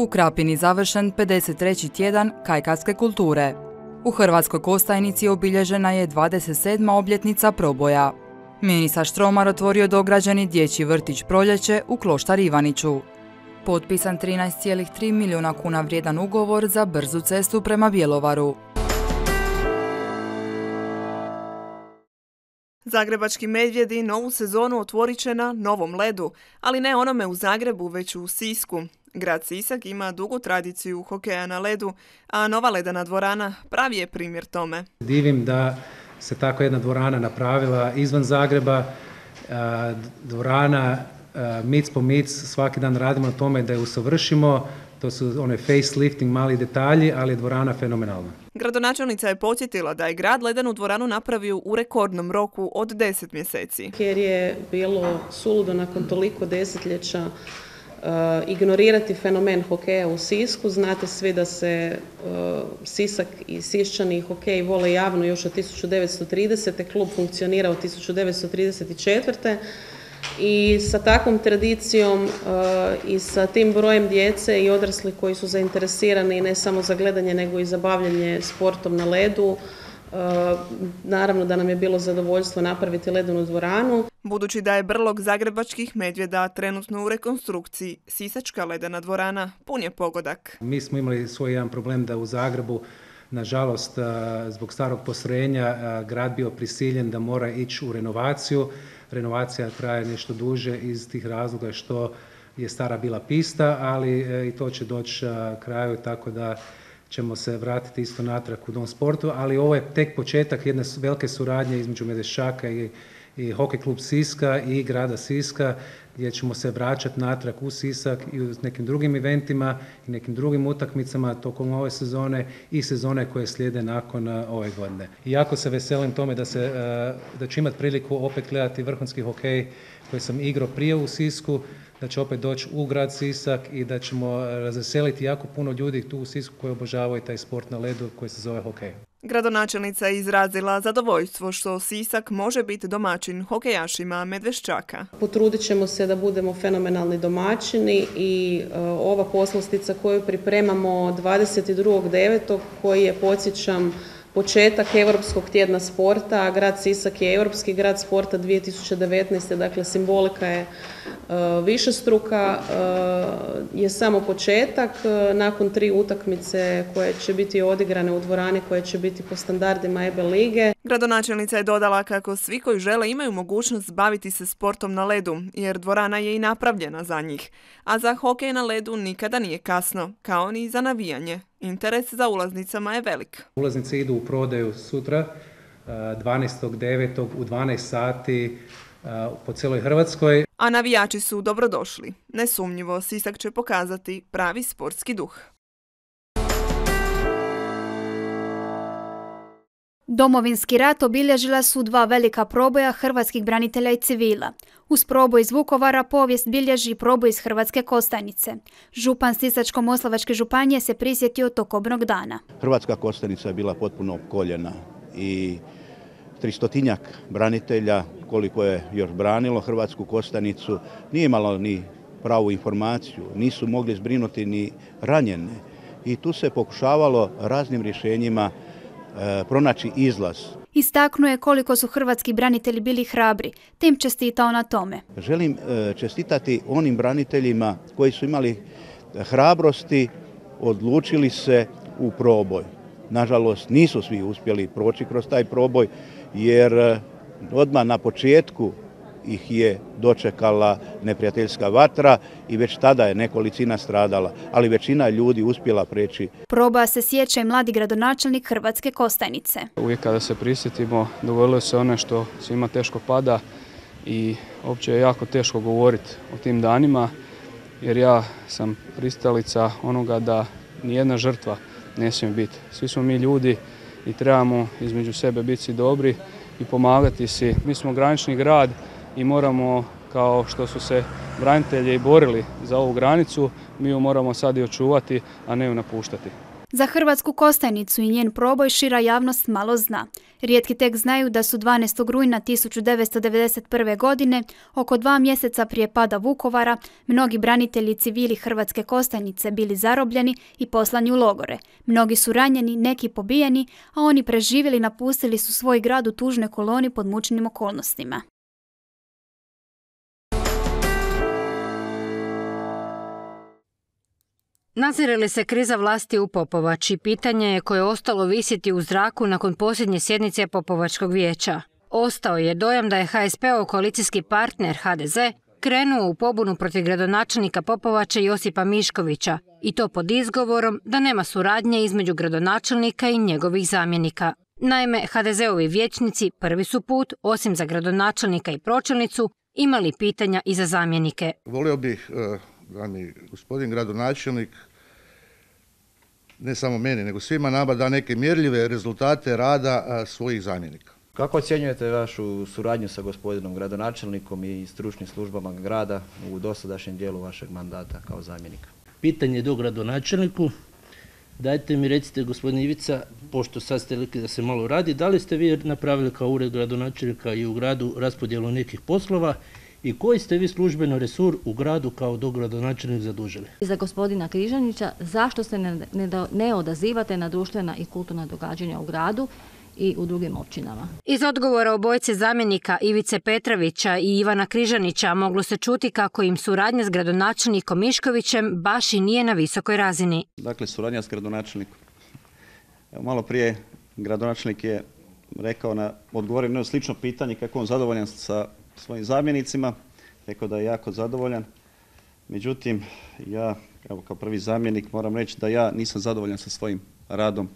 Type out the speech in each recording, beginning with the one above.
U Krapini završen 53. tjedan kajkatske kulture. U Hrvatskoj Kostajnici obilježena je 27. obljetnica proboja. Ministar Štromar otvorio dograđeni dječji vrtić Proljeće u Kloštar Ivaniću. Potpisan 13,3 milijuna kuna vrijedan ugovor za brzu cestu prema Bjelovaru. Zagrebački medvjedi novu sezonu otvorit će na novom ledu, ali ne onome u Zagrebu, već u Sisku. Grad Sisak ima dugu tradiciju hokeja na ledu, a nova ledana dvorana pravi je primjer tome. Divim da se tako jedna dvorana napravila izvan Zagreba, dvorana mic po mic, svaki dan radimo na tome da je usavršimo, to su one facelifting mali detalji, ali je dvorana fenomenalna. Gradonačelnica je podsjetila da je grad ledenu dvoranu napravio u rekordnom roku od 10 mjeseci. Jer je bilo suludo nakon toliko desetljeća ignorirati fenomen hokeja u Sisku. Znate svi da se uh, Sisak i Sišćani i hokej vole javno još od 1930. Klub funkcionira od 1934 i sa takvom tradicijom e, i sa tim brojem djece i odraslih koji su zainteresirani ne samo za gledanje nego i za bavljanje sportom na ledu, naravno da nam je bilo zadovoljstvo napraviti ledenu dvoranu. Budući da je brlog zagrebačkih medvjeda trenutno u rekonstrukciji, Sisačka ledena dvorana pun je pogodak. Mi smo imali svoj jedan problem da u Zagrebu Nažalost, e, zbog starog postrojenja grad bio prisiljen da mora ići u renovaciju renovacija traje nešto duže iz tih razloga što je stara bila pista, ali i to će doći kraju tako da ćemo se vratiti isto natrag u Dom sportu, ali ovo je tek početak jedne velike suradnje između Medešaka i i Hokej klub Siska i grada Siska gdje ćemo se vraćati natrag u Sisak i u nekim drugim eventima i nekim drugim utakmicama tokom ove sezone i sezone koje slijede nakon ove godine. I jako se veselim tome da, se, da ću imati priliku opet gledati vrhunski hokej koji sam igrao prije u Sisku, da će opet doći u grad Sisak i da ćemo razveseliti jako puno ljudi tu u Sisku koji obožavaju taj sport na ledu koji se zove hokej. Gradonačelnica je izrazila zadovoljstvo što Sisak može biti domaćin hokejašima Medveščaka. Potrudit ćemo se da budemo fenomenalni domaćini i e, ova poslastica koju pripremamo 22.9. koji je, podsjećam, početak Europskog tjedna sporta, a grad Sisak je Europski grad sporta 2019. Dakle, simbolika je E, više struka e, je samo početak. E, nakon tri utakmice koje će biti odigrane u dvorani, koje će biti po standardima EBE lige. Gradonačelnica je dodala kako svi koji žele imaju mogućnost baviti se sportom na ledu, jer dvorana je i napravljena za njih. A za hokej na ledu nikada nije kasno, kao ni za navijanje. Interes za ulaznicama je velik. Ulaznice idu u prodaju sutra, 12.9. u 12 sati po cijeloj Hrvatskoj. A navijači su dobrodošli. Nesumnjivo, Sisak će pokazati pravi sportski duh. Domovinski rat obilježila su dva velika proboja hrvatskih branitelja i civila. Uz proboj iz Vukovara povijest bilježi proboj iz Hrvatske Kostajnice. Župan Sisačko-Moslavačke županije se prisjetio tokobnog dana. Hrvatska Kostajnica je bila potpuno opkoljena i tristotinjak branitelja koliko je još branilo Hrvatsku Kostanicu nije imalo ni pravu informaciju, nisu mogli zbrinuti ni ranjene i tu se pokušavalo raznim rješenjima e, pronaći izlaz. Istaknuo je koliko su hrvatski branitelji bili hrabri, tim čestitao na tome. Želim e, čestitati onim braniteljima koji su imali hrabrosti, odlučili se u proboj. Nažalost, nisu svi uspjeli proći kroz taj proboj, jer e, odmah na početku ih je dočekala neprijateljska vatra i već tada je nekolicina stradala, ali većina ljudi uspjela preći. Proba se sjeća i mladi gradonačelnik Hrvatske Kostajnice. Uvijek kada se prisjetimo, dogodilo se ono što svima teško pada i uopće je jako teško govoriti o tim danima, jer ja sam pristalica onoga da nijedna žrtva ne smije biti. Svi smo mi ljudi i trebamo između sebe biti dobri i pomagati si. Mi smo granični grad i moramo, kao što su se branitelji borili za ovu granicu, mi ju moramo sad i očuvati, a ne ju napuštati. Za Hrvatsku Kostajnicu i njen proboj šira javnost malo zna. Rijetki tek znaju da su 12. rujna 1991. godine, oko dva mjeseca prije pada Vukovara, mnogi branitelji civili Hrvatske Kostajnice bili zarobljeni i poslani u logore. Mnogi su ranjeni, neki pobijeni, a oni preživjeli napustili su svoj grad u tužnoj koloni pod mučnim okolnostima. Nazire li se kriza vlasti u Popovači? Pitanje je koje je ostalo visiti u zraku nakon posljednje sjednice Popovačkog vijeća. Ostao je dojam da je HSP-ov koalicijski partner HDZ krenuo u pobunu protiv gradonačelnika Popovača Josipa Miškovića i to pod izgovorom da nema suradnje između gradonačelnika i njegovih zamjenika. Naime, HDZ-ovi vijećnici prvi su put, osim za gradonačelnika i pročelnicu, imali pitanja i za zamjenike. Volio bih da mi gospodin gradonačelnik ne samo meni, nego svima nama da neke mjerljive rezultate rada svojih zamjenika. Kako ocjenjujete vašu suradnju sa gospodinom gradonačelnikom i stručnim službama grada u dosadašnjem dijelu vašeg mandata kao zamjenika? Pitanje do gradonačelniku. Dajte mi recite, gospodin Ivica, pošto sad ste rekli da se malo radi, da li ste vi napravili kao ured gradonačelnika i u gradu raspodjelu nekih poslova i koji ste vi službeno resur u gradu kao dogradonačelnik zadužili? Za gospodina Križanića, zašto se ne, ne odazivate na društvena i kulturna događanja u gradu i u drugim općinama. Iz odgovora obojce zamjenika Ivice Petrovića i Ivana Križanića moglo se čuti kako im suradnja s gradonačelnikom Miškovićem baš i nije na visokoj razini. Dakle, suradnja s gradonačelnikom. Evo, malo prije gradonačelnik je rekao na, odgovorio na slično pitanje kako on zadovoljan sa svojim zamjenicima, rekao da je jako zadovoljan. Međutim, ja evo, kao prvi zamjenik moram reći da ja nisam zadovoljan sa svojim radom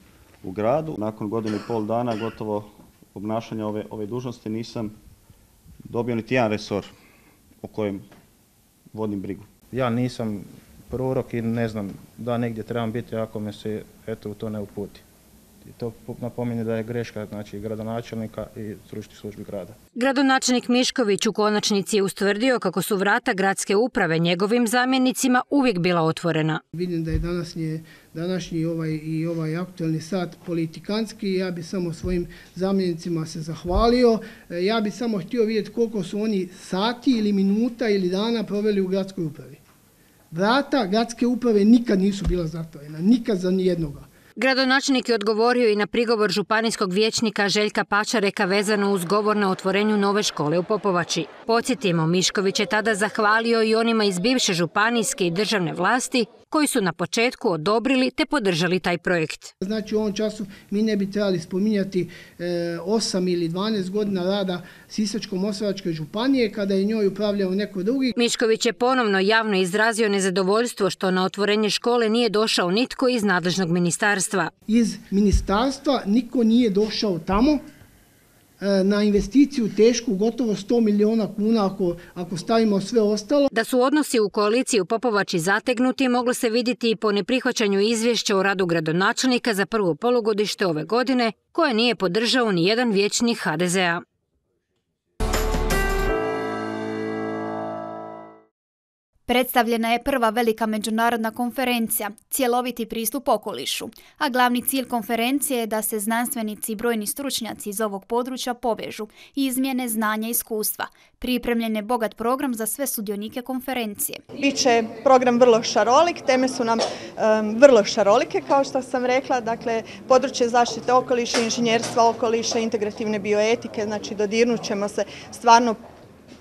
u gradu. Nakon godinu i pol dana gotovo obnašanja ove, ove dužnosti nisam dobio niti jedan resor o kojem vodim brigu. Ja nisam prorok i ne znam da negdje trebam biti ako me se eto u to ne uputi i to napominje da je greška znači, gradonačelnika i stručnih službi grada. Gradonačelnik Mišković u konačnici je ustvrdio kako su vrata gradske uprave njegovim zamjenicima uvijek bila otvorena. Vidim da je današnji, današnji ovaj, i ovaj aktualni sat politikanski. Ja bi samo svojim zamjenicima se zahvalio. E, ja bi samo htio vidjeti koliko su oni sati ili minuta ili dana proveli u gradskoj upravi. Vrata gradske uprave nikad nisu bila zatvorena, nikad za nijednoga. Gradonačelnik je odgovorio i na prigovor županijskog vijećnika Željka Pačareka vezano uz govor na otvorenju nove škole u Popovači. Podsjetimo, Mišković je tada zahvalio i onima iz bivše županijske i državne vlasti koji su na početku odobrili te podržali taj projekt. Znači u ovom času mi ne bi trebali spominjati 8 e, ili 12 godina rada Sisačko-Moslavačke županije kada je njoj upravljao neko drugi. Mišković je ponovno javno izrazio nezadovoljstvo što na otvorenje škole nije došao nitko iz nadležnog ministarstva. Iz ministarstva niko nije došao tamo na investiciju tešku gotovo 100 milijuna kuna ako, ako stavimo sve ostalo. Da su odnosi u koaliciji u Popovači zategnuti moglo se vidjeti i po neprihvaćanju izvješća o radu gradonačelnika za prvo polugodište ove godine koje nije podržao ni jedan vječnik HDZ-a. Predstavljena je prva velika međunarodna konferencija, cjeloviti pristup okolišu, a glavni cilj konferencije je da se znanstvenici i brojni stručnjaci iz ovog područja povežu i izmjene znanja i iskustva. Pripremljen je bogat program za sve sudionike konferencije. Biće program vrlo šarolik, teme su nam vrlo šarolike, kao što sam rekla, dakle područje zaštite okoliša, inženjerstva okoliša, integrativne bioetike, znači dodirnut ćemo se stvarno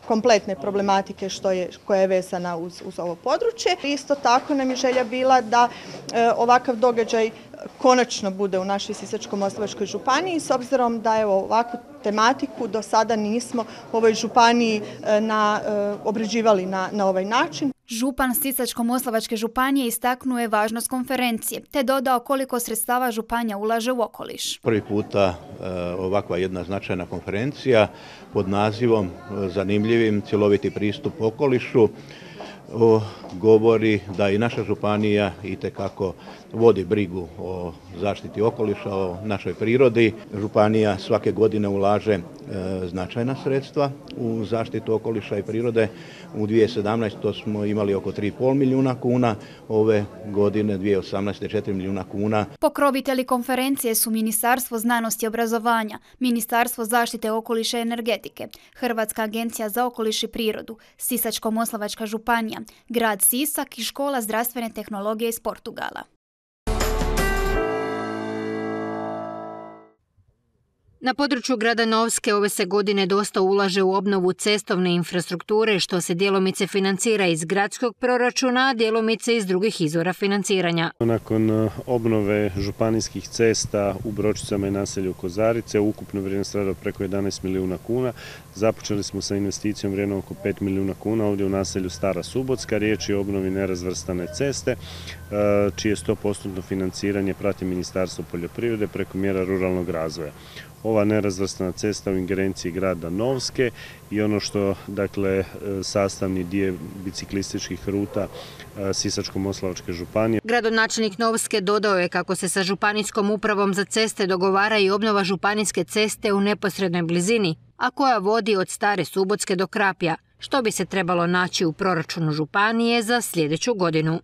kompletne problematike što je, koja je vezana uz, uz ovo područje. Isto tako nam je želja bila da e, ovakav događaj konačno bude u našoj Sisačko-Moslavačkoj županiji s obzirom da evo ovakvu tematiku do sada nismo u ovoj županiji e, na, e, obrađivali na, na ovaj način. Župan Sisačko-Moslavačke županije istaknuo je važnost konferencije, te dodao koliko sredstava županja ulaže u okoliš. Prvi puta ovakva jedna značajna konferencija pod nazivom zanimljivim cjeloviti pristup okolišu govori da i naša županija itekako vodi brigu o zaštiti okoliša, o našoj prirodi. Županija svake godine ulaže e, značajna sredstva u zaštitu okoliša i prirode. U 2017. smo imali oko 3,5 milijuna kuna, ove godine 2018. 4 milijuna kuna. Pokrovitelji konferencije su Ministarstvo znanosti i obrazovanja, Ministarstvo zaštite okoliša i energetike, Hrvatska agencija za okoliš i prirodu, Sisačko-Moslavačka županija, grad Sisak i Škola zdravstvene tehnologije iz Portugala. Na području grada Novske ove se godine dosta ulaže u obnovu cestovne infrastrukture što se djelomice financira iz gradskog proračuna, a djelomice iz drugih izvora financiranja. Nakon e, obnove županijskih cesta u Bročicama i naselju Kozarice, ukupno vrijednost rada preko 11 milijuna kuna, započeli smo sa investicijom vrijednom oko 5 milijuna kuna ovdje u naselju Stara Subotska. Riječ je o obnovi nerazvrstane ceste, e, čije 100% financiranje prati Ministarstvo poljoprivrede preko mjera ruralnog razvoja ova nerazvrstana cesta u ingerenciji grada Novske i ono što dakle sastavni dio biciklističkih ruta e, Sisačko-Moslavačke županije. Gradonačelnik Novske dodao je kako se sa Županijskom upravom za ceste dogovara i obnova županijske ceste u neposrednoj blizini, a koja vodi od Stare Subotske do Krapja, što bi se trebalo naći u proračunu županije za sljedeću godinu.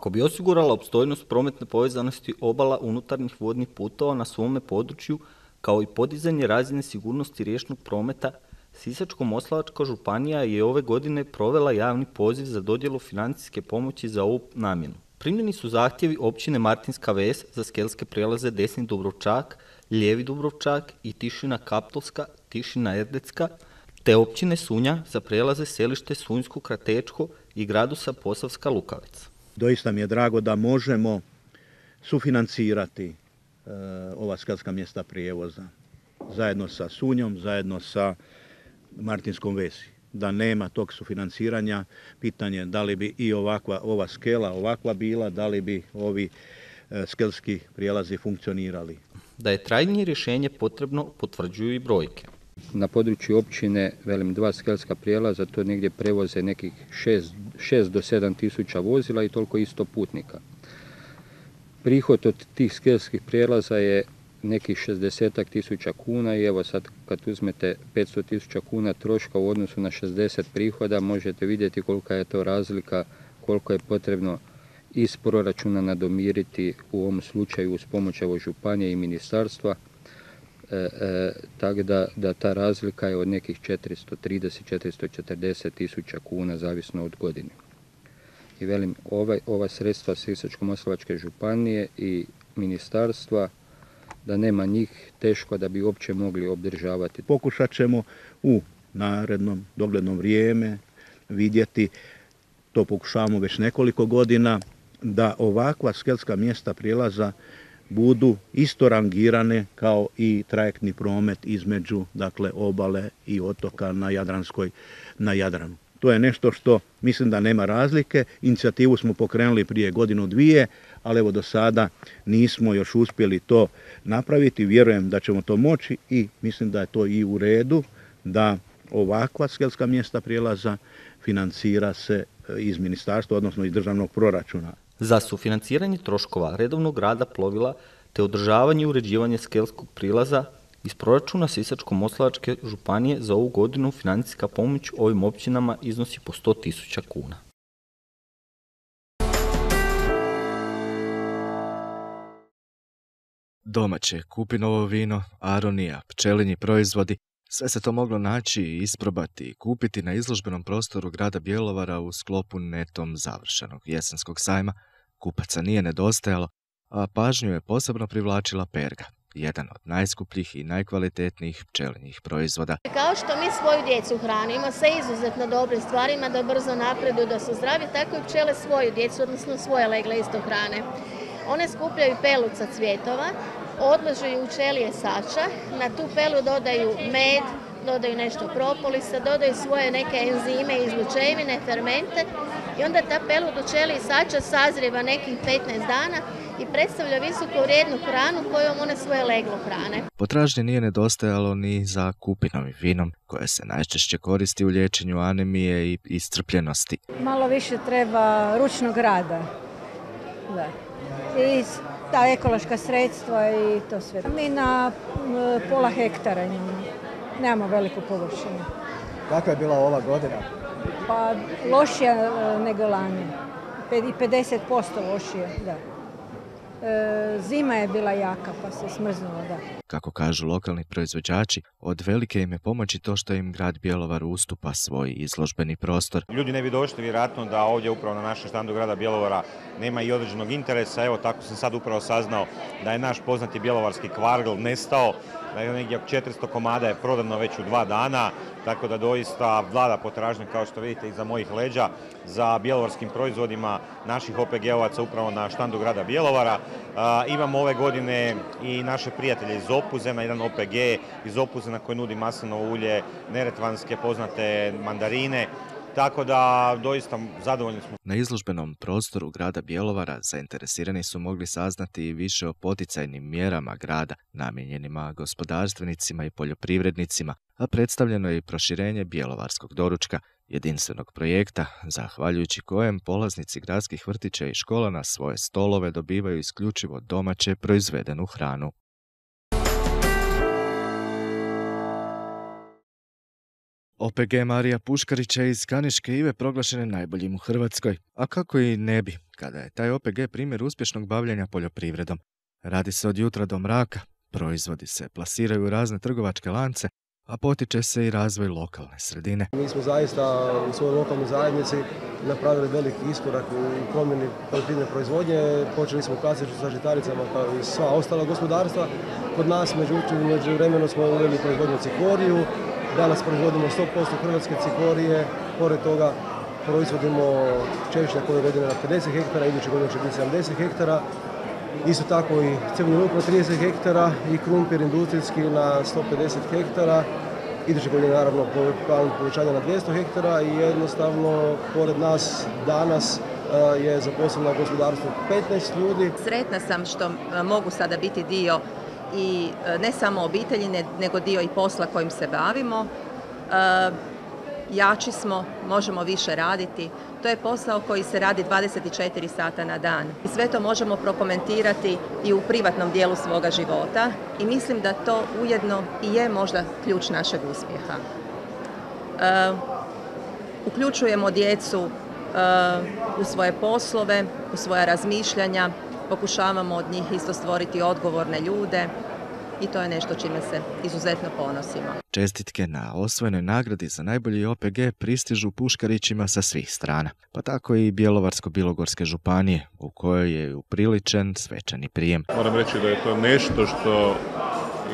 Kako bi osigurala opstojnost prometne povezanosti obala unutarnjih vodnih putova na svome području, kao i podizanje razine sigurnosti riječnog prometa, Sisačko-Moslavačka županija je ove godine provela javni poziv za dodjelu financijske pomoći za ovu namjenu. Primljeni su zahtjevi općine Martinska Ves za skelske prijelaze Desni Dubrovčak, Lijevi Dubrovčak i Tišina Kaptolska, Tišina Erdecka, te općine Sunja za prijelaze selište Sunjsko Kratečko i gradu sa Posavska Lukavec doista mi je drago da možemo sufinancirati e, ova skelska mjesta prijevoza zajedno sa Sunjom, zajedno sa Martinskom Vesi. Da nema tog sufinanciranja, pitanje da li bi i ovakva, ova skela ovakva bila, da li bi ovi e, skelski prijelazi funkcionirali. Da je trajnije rješenje potrebno potvrđuju i brojke. Na području općine, velim, dva skelska prijelaza, to negdje prevoze nekih 6, do 7 tisuća vozila i toliko isto putnika. Prihod od tih skelskih prijelaza je nekih 60 tisuća kuna i evo sad kad uzmete 500 tisuća kuna troška u odnosu na 60 prihoda možete vidjeti kolika je to razlika, koliko je potrebno iz proračuna nadomiriti u ovom slučaju uz pomoć evo županije i ministarstva tako da, da ta razlika je od nekih 430-440 tisuća kuna zavisno od godine. I velim, ovaj, ova sredstva Sisačko-Moslavačke županije i ministarstva, da nema njih, teško da bi uopće mogli obdržavati. Pokušat ćemo u narednom doglednom vrijeme vidjeti, to pokušavamo već nekoliko godina, da ovakva skelska mjesta prijelaza budu isto rangirane kao i trajektni promet između dakle obale i otoka na Jadranskoj na Jadranu. To je nešto što mislim da nema razlike. Inicijativu smo pokrenuli prije godinu dvije, ali evo do sada nismo još uspjeli to napraviti. Vjerujem da ćemo to moći i mislim da je to i u redu da ovakva skelska mjesta prijelaza financira se iz ministarstva, odnosno iz državnog proračuna za sufinanciranje troškova redovnog rada plovila te održavanje i uređivanje skelskog prilaza iz proračuna Sisačko-Moslavačke županije za ovu godinu financijska pomoć ovim općinama iznosi po 100.000 kuna. Domaće, kupi novo vino, aronija, pčelinji proizvodi, sve se to moglo naći i isprobati i kupiti na izložbenom prostoru grada Bjelovara u sklopu netom završenog jesenskog sajma. Kupaca nije nedostajalo, a pažnju je posebno privlačila perga, jedan od najskupljih i najkvalitetnijih pčelinjih proizvoda. Kao što mi svoju djecu hranimo sa izuzetno dobrim stvarima da brzo napreduju, da su zdravi, tako i pčele svoju djecu, odnosno svoje legle isto hrane. One skupljaju pelud sa cvjetova, odlažu ju u čelije sača, na tu pelu dodaju med, dodaju nešto propolisa, dodaju svoje neke enzime, izlučevine, fermente i onda ta pelud u čeliji sača sazrijeva nekih 15 dana i predstavlja visoko vrijednu hranu kojom one svoje leglo hrane. Potražnje nije nedostajalo ni za kupinovim vinom, koje se najčešće koristi u liječenju anemije i iscrpljenosti. Malo više treba ručnog rada. Da. I ta ekološka sredstva i to sve. Mi na pola hektara imamo. Nemamo veliku površinu. Kakva je bila ova godina? Pa lošija e, nego lani. I 50% lošije, da. E, zima je bila jaka pa se smrznulo, da. Kako kažu lokalni proizvođači, od velike im je pomoći to što im grad Bjelovar ustupa svoj izložbeni prostor. Ljudi ne bi došli vjerojatno da ovdje upravo na našem štandu grada Bjelovara nema i određenog interesa. Evo tako sam sad upravo saznao da je naš poznati bjelovarski kvargl nestao je negdje 400 komada je prodano već u dva dana, tako da doista vlada potražnja kao što vidite iza mojih leđa za bjelovarskim proizvodima naših OPG-ovaca upravo na štandu grada Bjelovara. imamo ove godine i naše prijatelje iz Opuzena, jedan OPG iz Opuzena koji nudi maslinovo ulje, neretvanske poznate mandarine, tako da doista zadovoljni smo. Na izložbenom prostoru grada Bjelovara zainteresirani su mogli saznati više o poticajnim mjerama grada namijenjenima gospodarstvenicima i poljoprivrednicima, a predstavljeno je i proširenje bjelovarskog doručka, jedinstvenog projekta, zahvaljujući kojem polaznici gradskih vrtića i škola na svoje stolove dobivaju isključivo domaće proizvedenu hranu. OPG Marija Puškarića iz Kaniške Ive proglašene najboljim u Hrvatskoj, a kako i ne bi, kada je taj OPG primjer uspješnog bavljanja poljoprivredom. Radi se od jutra do mraka, proizvodi se plasiraju u razne trgovačke lance, a potiče se i razvoj lokalne sredine. Mi smo zaista u svojoj lokalnoj zajednici napravili veliki iskorak u promjeni poljoprivredne proizvodnje. Počeli smo klasično sa žitaricama kao i sva ostala gospodarstva. Kod nas, međutim, među vremenu smo uveli proizvodnju cikoriju, Danas proizvodimo 100% hrvatske cikorije, pored toga proizvodimo češnjak ove godine na 50 hektara, iduće godine će biti 70 hektara. Isto tako i crveni luk na 30 hektara i krumpir industrijski na 150 hektara. Iduće godine naravno plan povećanja na 200 hektara i jednostavno pored nas danas eh, je zaposleno gospodarstvo 15 ljudi. Sretna sam što eh, mogu sada biti dio i e, ne samo obitelji, nego dio i posla kojim se bavimo. E, jači smo, možemo više raditi. To je posao koji se radi 24 sata na dan. I sve to možemo prokomentirati i u privatnom dijelu svoga života i mislim da to ujedno i je možda ključ našeg uspjeha. E, uključujemo djecu u svoje poslove, u svoja razmišljanja, pokušavamo od njih isto stvoriti odgovorne ljude i to je nešto čime se izuzetno ponosimo. Čestitke na osvojenoj nagradi za najbolji OPG pristižu puškarićima sa svih strana, pa tako i Bjelovarsko-Bilogorske županije, u kojoj je upriličen svečani prijem. Moram reći da je to nešto što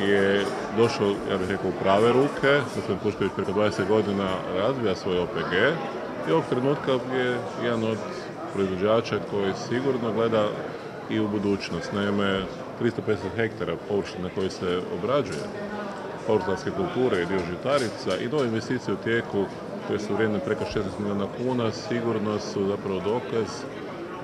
je došlo, ja bih rekao, u prave ruke. Gospodin Puškarić preko 20 godina razvija svoj OPG i ovog trenutka je jedan od proizvođača koji sigurno gleda i u budućnost. Naime, 350 hektara površina koji se obrađuje, povrtlarske kulture i dio žitarica i nove investicije u tijeku koje su vrijedne preko 16 milijuna kuna sigurno su zapravo dokaz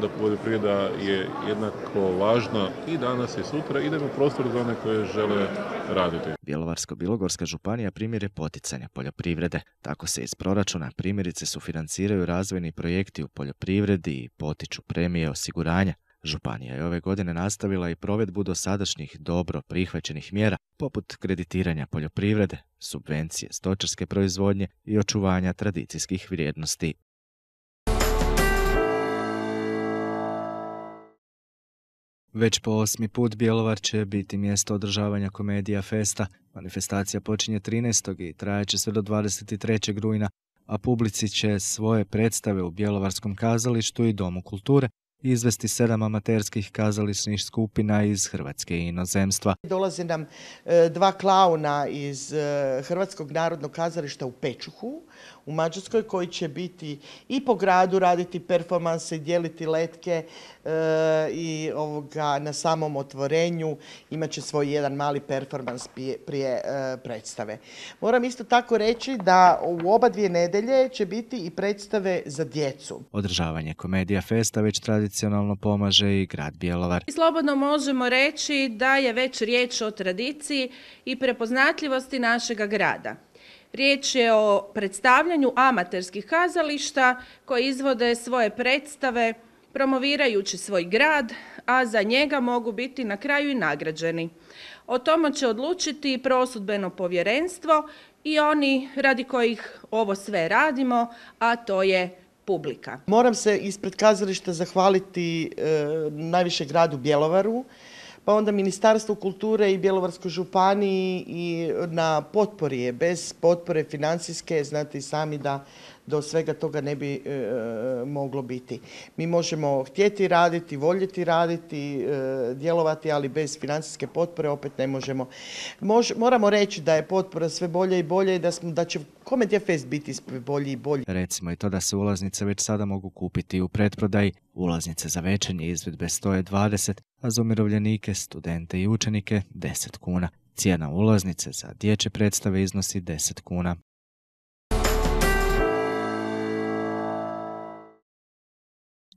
da poljoprivreda je jednako važna i danas i sutra i da ima prostor za one koje žele raditi. Bjelovarsko-bilogorska županija primjer je poticanja poljoprivrede. Tako se iz proračuna primjerice sufinanciraju razvojni projekti u poljoprivredi i potiču premije osiguranja. Županija je ove godine nastavila i provedbu dosadašnjih dobro prihvaćenih mjera poput kreditiranja poljoprivrede, subvencije stočarske proizvodnje i očuvanja tradicijskih vrijednosti. Već po osmi put Bjelovar će biti mjesto održavanja komedija Festa. Manifestacija počinje 13. i trajeće sve do 23. rujna, a publici će svoje predstave u Bjelovarskom kazalištu i Domu kulture izvesti sedam amaterskih kazališnih skupina iz Hrvatske i inozemstva. Dolaze nam e, dva klauna iz e, Hrvatskog narodnog kazališta u Pečuhu u Mađarskoj koji će biti i po gradu raditi performanse, dijeliti letke e, i ovoga, na samom otvorenju imat će svoj jedan mali performans prije, e, predstave. Moram isto tako reći da u oba dvije nedelje će biti i predstave za djecu. Održavanje Komedija Festa već tradicionalno tradicionalno pomaže i grad Bjelovar. Slobodno možemo reći da je već riječ o tradiciji i prepoznatljivosti našega grada. Riječ je o predstavljanju amaterskih kazališta koji izvode svoje predstave promovirajući svoj grad, a za njega mogu biti na kraju i nagrađeni. O tome će odlučiti prosudbeno povjerenstvo i oni radi kojih ovo sve radimo, a to je publika. Moram se ispred kazališta zahvaliti e, najviše gradu Bjelovaru, pa onda Ministarstvu kulture i Bjelovarskoj županiji i na potpori je. Bez potpore financijske, znate i sami da do svega toga ne bi e, moglo biti. Mi možemo htjeti raditi, voljeti raditi, e, djelovati, ali bez financijske potpore opet ne možemo. moramo reći da je potpora sve bolje i bolje i da, smo, da će Komedija Fest biti sve bolji i bolji. Recimo i to da se ulaznice već sada mogu kupiti u pretprodaji. Ulaznice za večernje izvedbe stoje 20, a za umirovljenike, studente i učenike 10 kuna. Cijena ulaznice za dječje predstave iznosi 10 kuna.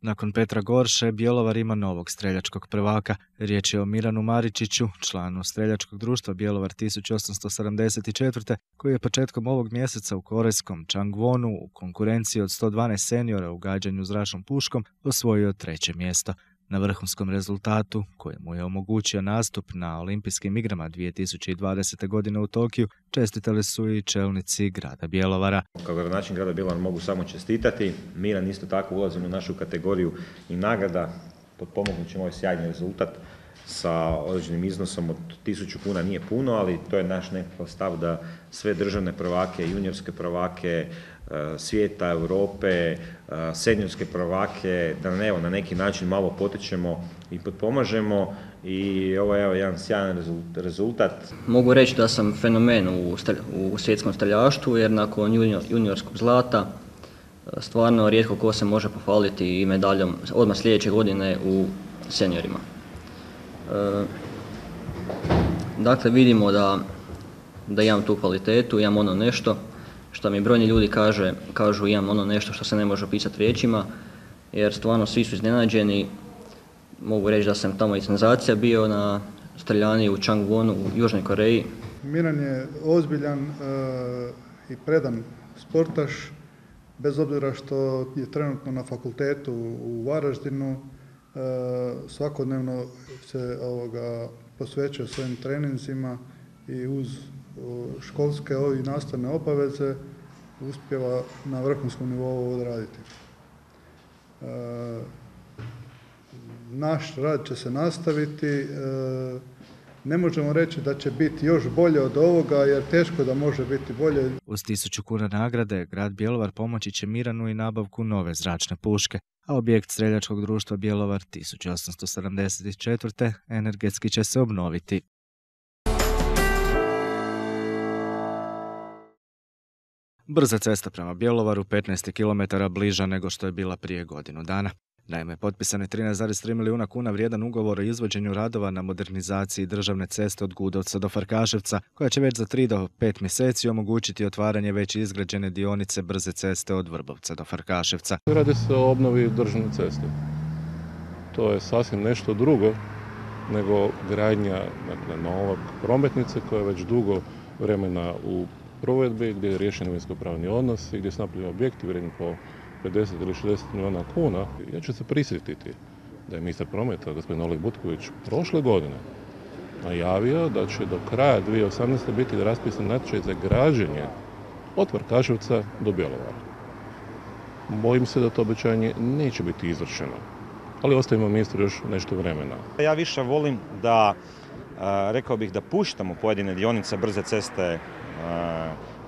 Nakon Petra Gorše, Bjelovar ima novog streljačkog prvaka. Riječ je o Miranu Maričiću, članu streljačkog društva Bjelovar 1874. koji je početkom ovog mjeseca u korejskom Changwonu u konkurenciji od 112 seniora u gađanju zračnom puškom osvojio treće mjesto na vrhunskom rezultatu koji mu je omogućio nastup na olimpijskim igrama 2020. godine u Tokiju, čestitali su i čelnici grada Bjelovara. Kao gradonačelnik grada Bjelovara mogu samo čestitati. Miran isto tako ulazi u našu kategoriju i nagrada. Potpomognut ćemo ovaj sjajni rezultat sa određenim iznosom od 1000 kuna nije puno, ali to je naš nekakav stav da sve državne prvake, juniorske prvake, svijeta, Europe, e, seniorske prvake, da evo, na neki način malo potičemo i potpomažemo i ovo je evo, jedan sjajan rezultat. Mogu reći da sam fenomen u, u svjetskom streljaštvu jer nakon juniorskog zlata e, stvarno rijetko ko se može pohvaliti i medaljom odmah sljedeće godine u seniorima. dakle vidimo da, da imam tu kvalitetu, imam ono nešto što mi brojni ljudi kaže, kažu imam ono nešto što se ne može opisati riječima, jer stvarno svi su iznenađeni. Mogu reći da sam tamo i senzacija bio na streljani u Changwonu u Južnoj Koreji. Miran je ozbiljan e, i predan sportaš, bez obzira što je trenutno na fakultetu u Varaždinu, e, svakodnevno se ovoga posvećuje svojim treninzima i uz školske i nastavne obaveze uspjeva na vrhunskom nivou odraditi. E, naš rad će se nastaviti. E, ne možemo reći da će biti još bolje od ovoga, jer teško da može biti bolje. Uz tisuću kuna nagrade, grad Bjelovar pomoći će Miranu i nabavku nove zračne puške, a objekt Streljačkog društva Bjelovar 1874. energetski će se obnoviti. Brza cesta prema Bjelovaru 15 km bliža nego što je bila prije godinu dana. Naime, potpisan je 13,3 milijuna kuna vrijedan ugovor o izvođenju radova na modernizaciji državne ceste od Gudovca do Farkaševca, koja će već za 3 do 5 mjeseci omogućiti otvaranje već izgrađene dionice brze ceste od Vrbovca do Farkaševca. Radi se o obnovi državne ceste. To je sasvim nešto drugo nego gradnja dakle, novog prometnice koja je već dugo vremena u provedbi gdje je riješen imovinsko-pravni odnos i gdje su napravljeni objekti vrijedni po 50 ili 60 milijuna kuna. Ja ću se prisjetiti da je ministar prometa, gospodin Oleg Butković, prošle godine najavio da će do kraja 2018. biti raspisan natječaj za građenje od Vrkaševca do Bjelovara. Bojim se da to obećanje neće biti izvršeno, ali ostavimo ministru još nešto vremena. Ja više volim da, rekao bih da puštamo pojedine dionice brze ceste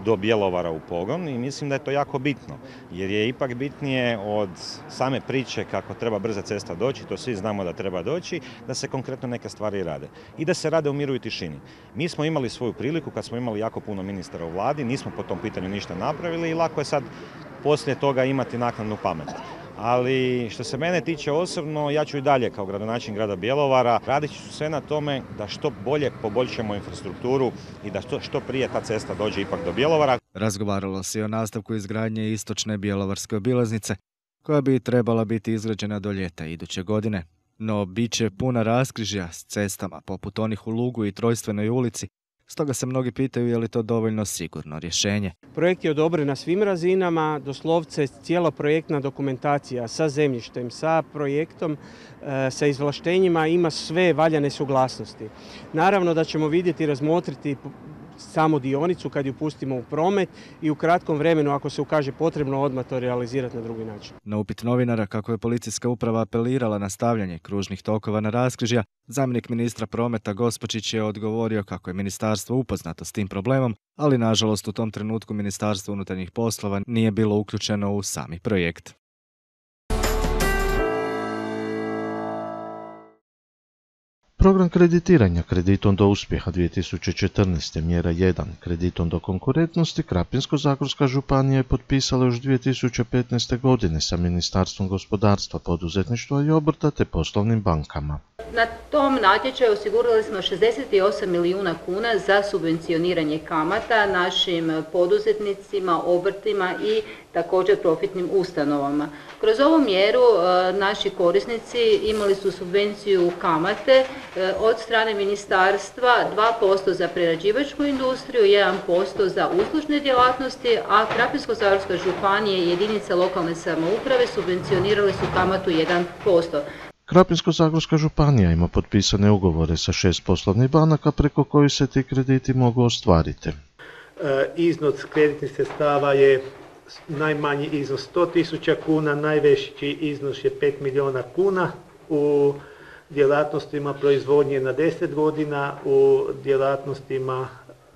do Bjelovara u pogon i mislim da je to jako bitno jer je ipak bitnije od same priče kako treba brza cesta doći, to svi znamo da treba doći, da se konkretno neke stvari rade i da se rade u miru i tišini. Mi smo imali svoju priliku kad smo imali jako puno ministara u vladi, nismo po tom pitanju ništa napravili i lako je sad poslije toga imati naknadnu pamet ali što se mene tiče osobno, ja ću i dalje kao gradonačelnik grada Bjelovara radit ću sve na tome da što bolje poboljšamo infrastrukturu i da što, prije ta cesta dođe ipak do Bjelovara. Razgovaralo se i o nastavku izgradnje istočne bjelovarske obilaznice koja bi trebala biti izgrađena do ljeta iduće godine. No, bit će puna raskrižja s cestama, poput onih u Lugu i Trojstvenoj ulici, Stoga se mnogi pitaju je li to dovoljno sigurno rješenje. Projekt je odobren na svim razinama, doslovce cijela projektna dokumentacija sa zemljištem, sa projektom, e, sa izvlaštenjima ima sve valjane suglasnosti. Naravno da ćemo vidjeti i razmotriti samu dionicu kad ju pustimo u promet i u kratkom vremenu ako se ukaže potrebno odmah to realizirati na drugi način. Na upit novinara kako je policijska uprava apelirala na stavljanje kružnih tokova na raskrižja, zamjenik ministra prometa Gospočić je odgovorio kako je ministarstvo upoznato s tim problemom, ali nažalost u tom trenutku ministarstvo unutarnjih poslova nije bilo uključeno u sami projekt. Program kreditiranja kreditom do uspjeha 2014. mjera 1 kreditom do konkurentnosti Krapinsko-Zagorska županija je potpisala još 2015. godine sa Ministarstvom gospodarstva, poduzetništva i obrta te poslovnim bankama. Na tom natječaju osigurali smo 68 milijuna kuna za subvencioniranje kamata našim poduzetnicima, obrtima i također profitnim ustanovama. Kroz ovu mjeru e, naši korisnici imali su subvenciju kamate e, od strane ministarstva 2% za prerađivačku industriju, 1% za uslužne djelatnosti, a Krapinsko-Zagorska županija i jedinice lokalne samouprave subvencionirali su kamatu 1%. Krapinsko-Zagorska županija ima potpisane ugovore sa šest poslovnih banaka preko kojih se ti krediti mogu ostvariti. E, iznos kreditnih sredstava je najmanji iznos 100.000 kuna, najveći iznos je 5 milijuna kuna u djelatnostima proizvodnje na 10 godina, u djelatnostima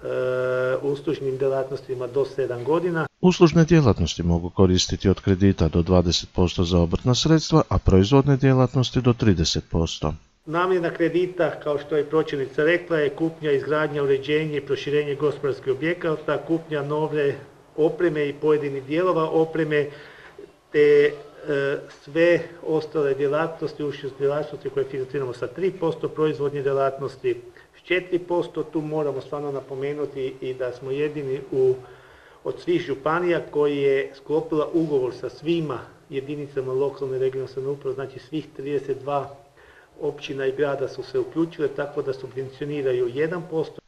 e, uslužnim djelatnostima do 7 godina. Uslužne djelatnosti mogu koristiti od kredita do 20% za obrtna sredstva, a proizvodne djelatnosti do 30%. Namjena kredita, kao što je pročelnica rekla, je kupnja, izgradnja, uređenje i proširenje gospodarskih objekata, kupnja nove opreme i pojedinih dijelova opreme, te e, sve ostale djelatnosti, ušće djelatnosti koje financiramo sa 3%, proizvodnje djelatnosti s 4%, tu moramo stvarno napomenuti i da smo jedini u, od svih županija koji je sklopila ugovor sa svima jedinicama lokalne regionalne samouprave, znači svih 32 općina i grada su se uključile tako da subvencioniraju 1%.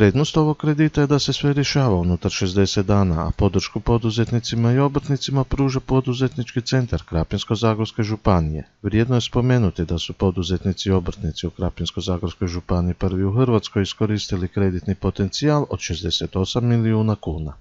Prednost ovog kredita je da se sve rješava unutar 60 dana, a podršku poduzetnicima i obrtnicima pruža poduzetnički centar Krapinsko-Zagorske županije. Vrijedno je spomenuti da su poduzetnici i obrtnici u Krapinsko-Zagorskoj županiji prvi u Hrvatskoj iskoristili kreditni potencijal od 68 milijuna kuna.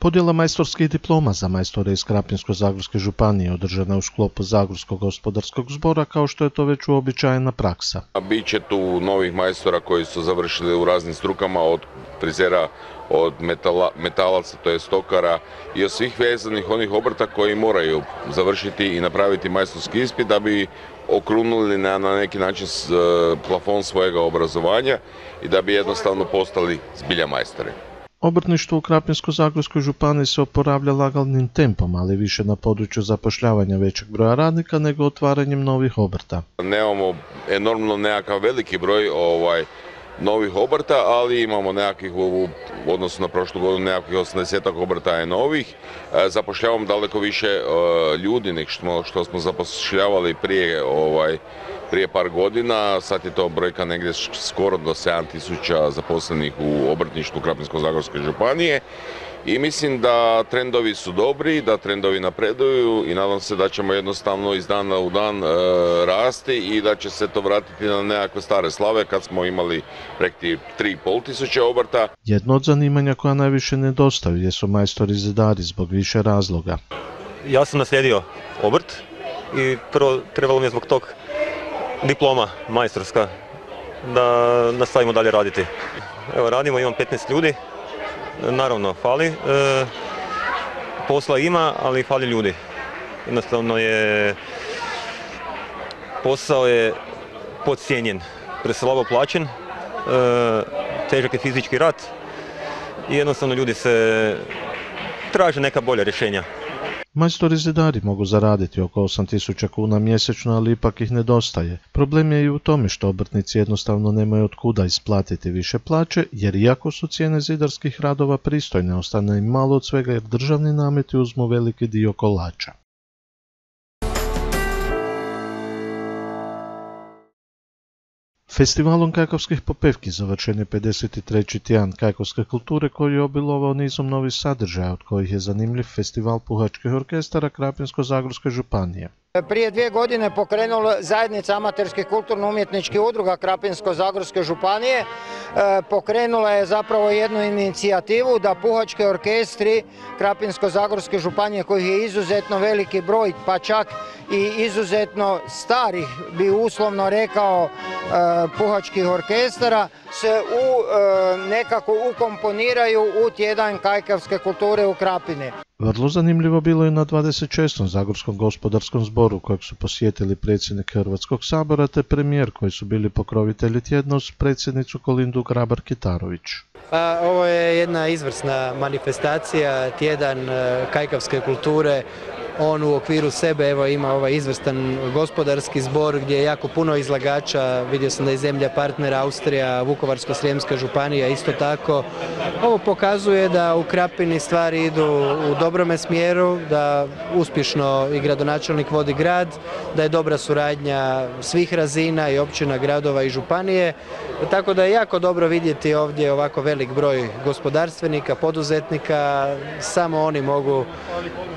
Podjela majstorskih diploma za majstore iz Krapinsko-Zagorske županije održana u sklopu Zagorskog gospodarskog zbora kao što je to već uobičajena praksa. Biće tu novih majstora koji su završili u raznim strukama od frizera, od metala, metalaca, to je stokara i od svih vezanih onih obrta koji moraju završiti i napraviti majstorski ispit da bi okrunuli na, na neki način e, plafon svojega obrazovanja i da bi jednostavno postali zbilja majstori. Obrtništvo u Krapinsko-Zagorskoj županiji se oporavlja laganim tempom, ali više na području zapošljavanja većeg broja radnika nego otvaranjem novih obrta. Nemamo enormno nekakav veliki broj ovaj novih obrta, ali imamo nekakvih u odnosu na prošlu godinu nekakvih 80 obrta je novih. E, zapošljavamo daleko više e, ljudi nego što smo zapošljavali prije ovaj prije par godina, sad je to brojka negdje skoro do 7000 zaposlenih u obrtništvu Krapinsko-Zagorske županije i mislim da trendovi su dobri, da trendovi napreduju i nadam se da ćemo jednostavno iz dana u dan e, rasti i da će se to vratiti na nekakve stare slave kad smo imali prekti 3,5 tisuće obrta. Jedno od zanimanja koja najviše nedostaju su majstori zidari zbog više razloga. Ja sam naslijedio obrt i prvo trebalo mi je zbog tog diploma majstorska da nastavimo dalje raditi. Evo radimo, imam 15 ljudi, naravno fali, e, posla ima, ali fali ljudi. Jednostavno je, posao je podcijenjen, preslabo plaćen, e, težak je fizički rat i jednostavno ljudi se traže neka bolja rješenja. Majstori zidari mogu zaraditi oko 8000 kuna mjesečno, ali ipak ih nedostaje. Problem je i u tome što obrtnici jednostavno nemaju od kuda isplatiti više plaće, jer iako su cijene zidarskih radova pristojne, ostane im malo od svega jer državni nameti uzmu veliki dio kolača. Festivalom kajkovskih popevki završen je 53. tjedan kajkovske kulture koji je obilovao nizom novih sadržaja od kojih je zanimljiv festival puhačkih orkestara Krapinsko-Zagorske županije. Prije dvije godine pokrenula zajednica amaterskih kulturno-umjetničkih udruga Krapinsko-Zagorske županije. E, pokrenula je zapravo jednu inicijativu da puhačke orkestri Krapinsko-Zagorske županije kojih je izuzetno veliki broj, pa čak i izuzetno starih, bi uslovno rekao, e, puhačkih orkestara, se u, e, nekako ukomponiraju u tjedan kajkavske kulture u Krapini. Vrlo zanimljivo bilo je na 26. Zagorskom gospodarskom zboru kojeg su posjetili predsjednik Hrvatskog sabora te premijer koji su bili pokrovitelji tjedna uz predsjednicu Kolindu Grabar-Kitarović. Pa, ovo je jedna izvrsna manifestacija, tjedan e, kajkavske kulture on u okviru sebe evo ima ovaj izvrstan gospodarski zbor gdje je jako puno izlagača, vidio sam da je zemlja partner Austrija, Vukovarsko-Srijemska županija isto tako. Ovo pokazuje da u Krapini stvari idu u dobrome smjeru, da uspješno i gradonačelnik vodi grad, da je dobra suradnja svih razina i općina, gradova i županije. Tako da je jako dobro vidjeti ovdje ovako velik broj gospodarstvenika, poduzetnika, samo oni mogu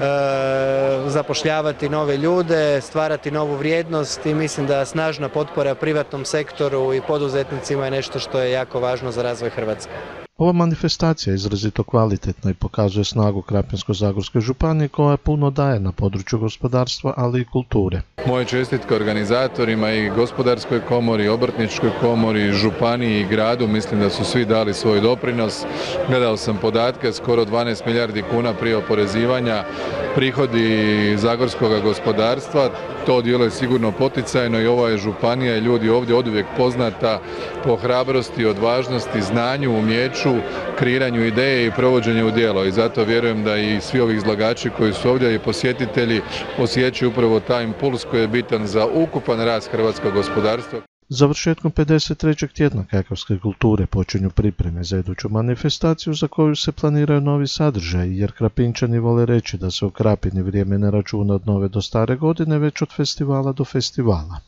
e, zapošljavati nove ljude, stvarati novu vrijednost i mislim da snažna potpora privatnom sektoru i poduzetnicima je nešto što je jako važno za razvoj Hrvatske. Ova manifestacija je izrazito kvalitetna i pokazuje snagu Krapinsko-Zagorske županije koja puno daje na području gospodarstva, ali i kulture. Moje čestitke organizatorima i gospodarskoj komori, obrtničkoj komori, županiji i gradu, mislim da su svi dali svoj doprinos. Gledao sam podatke, skoro 12 milijardi kuna prije oporezivanja, prihodi zagorskog gospodarstva, to dijelo je sigurno poticajno i ova je županija i ljudi ovdje oduvijek poznata po hrabrosti, odvažnosti, znanju, umjeću, kreiranju ideje i provođenju u djelo i zato vjerujem da i svi ovi izlagači koji su ovdje i posjetitelji osjećaju upravo taj impuls koji je bitan za ukupan rast hrvatskog gospodarstva. Završetkom 53. tjedna kakavske kulture počinju pripreme za iduću manifestaciju za koju se planiraju novi sadržaj, jer krapinčani vole reći da se u Krapini vrijeme ne računa od nove do stare godine, već od festivala do festivala.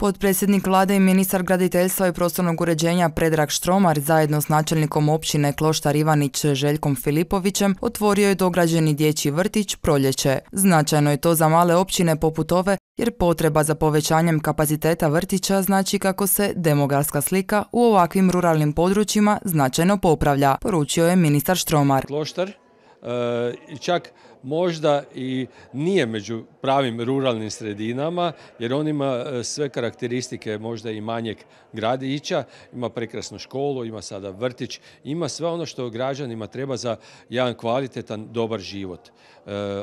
Potpredsjednik vlade i ministar graditeljstva i prostornog uređenja Predrag Štromar zajedno s načelnikom općine Kloštar Ivanić Željkom Filipovićem otvorio je dograđeni dječji vrtić Proljeće. Značajno je to za male općine poput ove jer potreba za povećanjem kapaciteta vrtića znači kako se demografska slika u ovakvim ruralnim područjima značajno popravlja, poručio je ministar Štromar. Kloštar e, čak možda i nije među pravim ruralnim sredinama jer on ima e, sve karakteristike možda i manjeg gradića, ima prekrasnu školu, ima sada vrtić, ima sve ono što građanima treba za jedan kvalitetan, dobar život. E,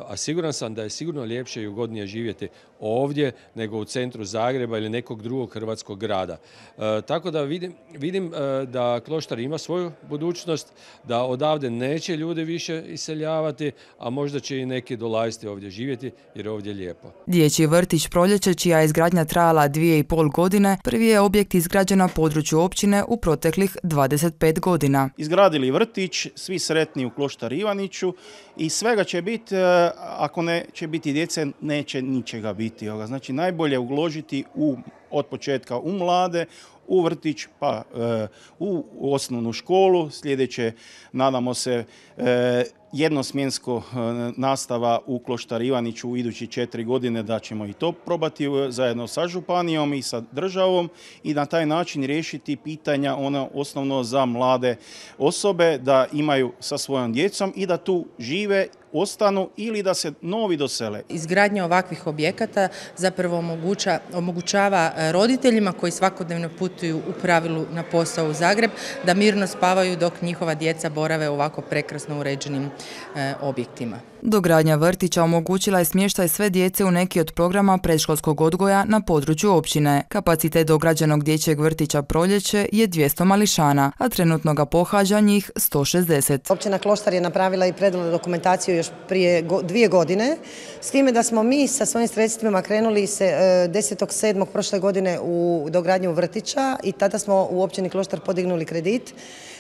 a siguran sam da je sigurno ljepše i ugodnije živjeti ovdje nego u centru Zagreba ili nekog drugog hrvatskog grada. E, tako da vidim, vidim da Kloštar ima svoju budućnost, da odavde neće ljudi više iseljavati, a možda i neki dolaziti ovdje živjeti jer ovdje je lijepo. Dječji vrtić Proljeće, čija je izgradnja trajala dvije i pol godine, prvi je objekt izgrađen na području općine u proteklih 25 godina. Izgradili vrtić, svi sretni u Kloštar Ivaniću i svega će biti, e, ako ne će biti djece, neće ničega biti. Znači najbolje uložiti u, od početka u mlade, u vrtić, pa e, u osnovnu školu. Sljedeće, nadamo se, e, jednosmjensko e, nastava u Kloštar Ivaniću u idući četiri godine da ćemo i to probati e, zajedno sa županijom i sa državom i na taj način riješiti pitanja ono osnovno za mlade osobe da imaju sa svojom djecom i da tu žive ostanu ili da se novi dosele. Izgradnja ovakvih objekata zapravo omoguća, omogućava e, roditeljima koji svakodnevno putuju u pravilu na posao u Zagreb da mirno spavaju dok njihova djeca borave u ovako prekrasno uređenim e, objektima. Dogradnja vrtića omogućila je smještaj sve djece u neki od programa predškolskog odgoja na području općine. Kapacitet dograđenog dječjeg vrtića Proljeće je 200 mališana, a trenutno ga pohađa njih 160. Općina Kloštar je napravila i predala dokumentaciju još prije dvije godine, s time da smo mi sa svojim sredstvima krenuli se 10.7. E, prošle godine u dogradnju vrtića i tada smo u općini Kloštar podignuli kredit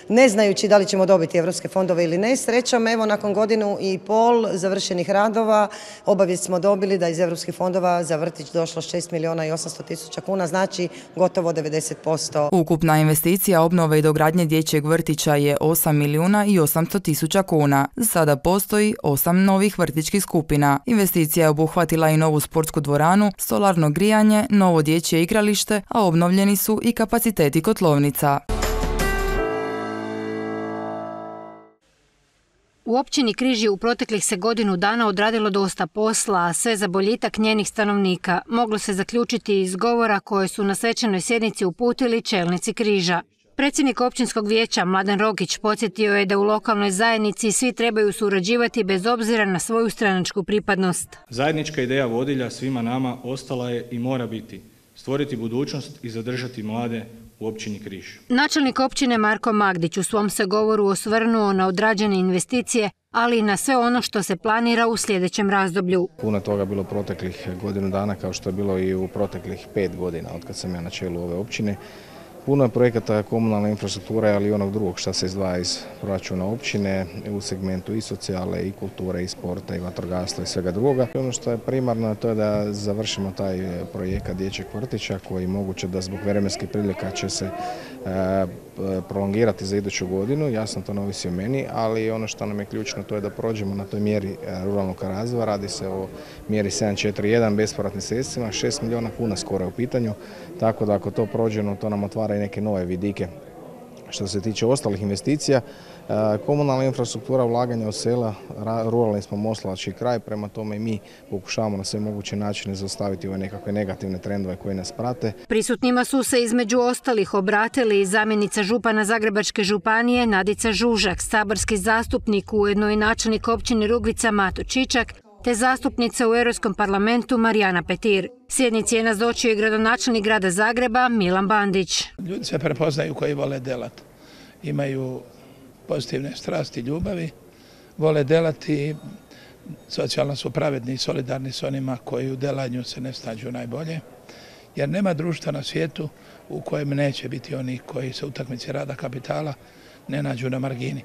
ne znajući da li ćemo dobiti evropske fondove ili ne. Srećom, evo nakon godinu i pol završenih radova obavijest smo dobili da iz evropskih fondova za vrtić došlo 6 milijuna i 800 tisuća kuna, znači gotovo 90%. Ukupna investicija obnove i dogradnje dječjeg vrtića je 8 milijuna i 800 tisuća kuna. Sada postoji 8 novih vrtićkih skupina. Investicija je obuhvatila i novu sportsku dvoranu, solarno grijanje, novo dječje igralište, a obnovljeni su i kapaciteti kotlovnica. U općini Križ u proteklih se godinu dana odradilo dosta posla, a sve za boljitak njenih stanovnika. Moglo se zaključiti iz govora koje su na svečanoj sjednici uputili čelnici Križa. Predsjednik općinskog vijeća Mladen Rogić podsjetio je da u lokalnoj zajednici svi trebaju surađivati bez obzira na svoju stranačku pripadnost. Zajednička ideja vodilja svima nama ostala je i mora biti stvoriti budućnost i zadržati mlade u općini Križ. Načelnik općine Marko Magdić u svom se govoru osvrnuo na odrađene investicije, ali i na sve ono što se planira u sljedećem razdoblju. Puno toga bilo proteklih godinu dana kao što je bilo i u proteklih pet godina od kad sam ja na čelu ove općine. Puno je projekata komunalne infrastrukture, ali i onog drugog što se izdvaja iz proračuna općine u segmentu i socijale, i kulture, i sporta, i vatrogastva i svega drugoga. Ono što je primarno to je da završimo taj projekat dječjeg vrtića koji moguće da zbog vremenskih prilika će se e, prolongirati za iduću godinu, jasno to ne ovisi o meni, ali ono što nam je ključno to je da prođemo na toj mjeri e, ruralnog razvoja, radi se o mjeri 741 bespovratnim sredstvima, 6 milijuna kuna skoro je u pitanju, tako da ako to prođemo to nam otvara i neke nove vidike. Što se tiče ostalih investicija, komunalna infrastruktura, ulaganja u sela, ruralni smo moslavački kraj, prema tome i mi pokušavamo na sve moguće načine zaustaviti ove nekakve negativne trendove koje nas prate. Prisutnima su se između ostalih obratili zamjenica župana Zagrebačke županije Nadica Žužak, saborski zastupnik, ujedno i načelnik općine Rugvica Mato Čičak, te zastupnica u Europskom parlamentu Marijana Petir. Sjednici je nazočio i gradonačelnik grada Zagreba Milan Bandić. Ljudi se prepoznaju koji vole delat. Imaju pozitivne strasti ljubavi, vole delati, socijalno su pravedni i solidarni s onima koji u delanju se ne stađu najbolje. Jer nema društva na svijetu u kojem neće biti oni koji se utakmici rada kapitala ne nađu na margini.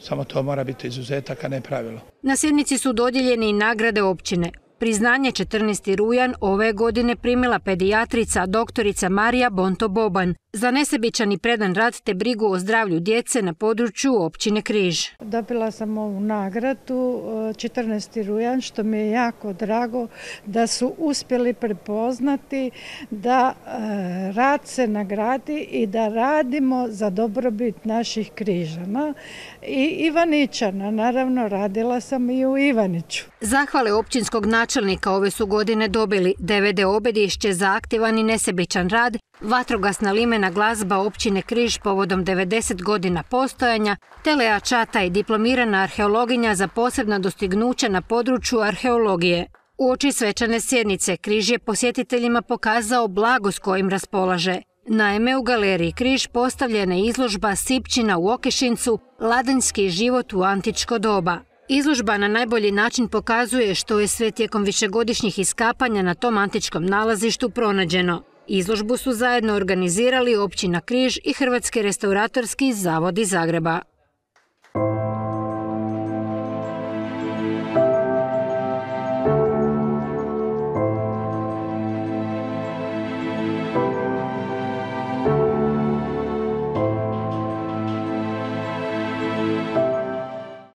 Samo to mora biti izuzetak, a ne pravilo. Na sjednici su dodijeljeni i nagrade općine. Priznanje 14. rujan ove godine primila pedijatrica doktorica Marija Bonto Boban za nesebičan i predan rad te brigu o zdravlju djece na području općine Križ. Dobila sam ovu nagradu 14. E, rujan što mi je jako drago da su uspjeli prepoznati da e, rad se nagradi i da radimo za dobrobit naših križana i Ivaničana. Naravno radila sam i u Ivaniću. Zahvale općinskog načelnika ove su godine dobili DVD obedišće za aktivan i nesebičan rad, vatrogasna limena glazba općine Križ povodom 90 godina postojanja, Telea Čata i diplomirana arheologinja za posebna dostignuća na području arheologije. U oči svečane sjednice Križ je posjetiteljima pokazao blago s kojim raspolaže. Naime, u galeriji Križ postavljena je izložba Sipčina u Okešincu, ladanjski život u antičko doba. Izložba na najbolji način pokazuje što je sve tijekom višegodišnjih iskapanja na tom antičkom nalazištu pronađeno. Izložbu su zajedno organizirali općina Križ i Hrvatski restauratorski zavod iz Zagreba.